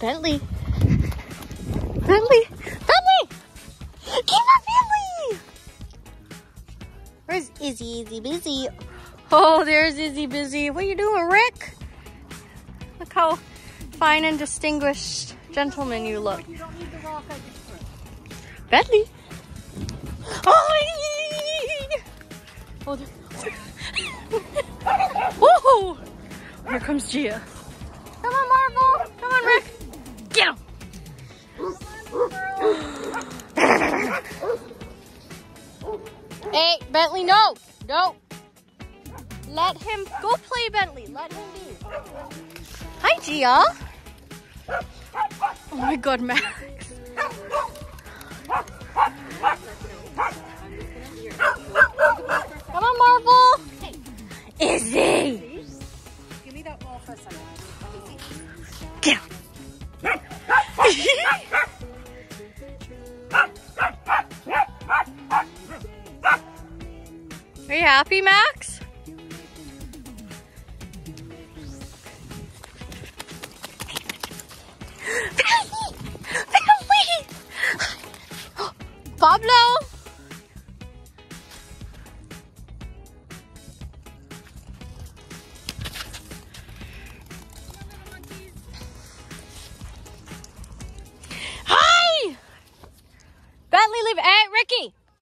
Bentley. Bentley. Bentley. Bentley. Where's Izzy? Izzy busy. Oh, there's Izzy busy. What are you doing, Rick? Look how fine and distinguished gentleman you look. Bentley. Oh, oh Whoa! Here comes Gia. Hey, Bentley, no. No. Let him go play, Bentley. Let him be. Hi, Gia. Oh my god, Max. Come on, Marvel. Izzy. Give me that ball for a second. Get. Are you happy, Max? Pablo! Hi! Bentley, leave Aunt Ricky!